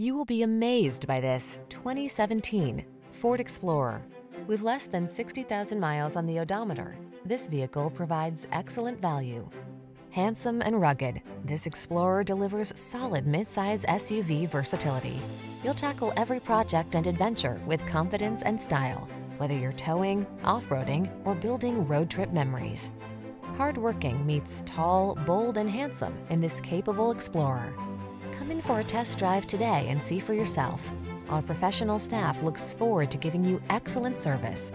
You will be amazed by this 2017 Ford Explorer. With less than 60,000 miles on the odometer, this vehicle provides excellent value. Handsome and rugged, this Explorer delivers solid midsize SUV versatility. You'll tackle every project and adventure with confidence and style, whether you're towing, off-roading, or building road trip memories. Hardworking meets tall, bold, and handsome in this capable Explorer. Come in for a test drive today and see for yourself. Our professional staff looks forward to giving you excellent service.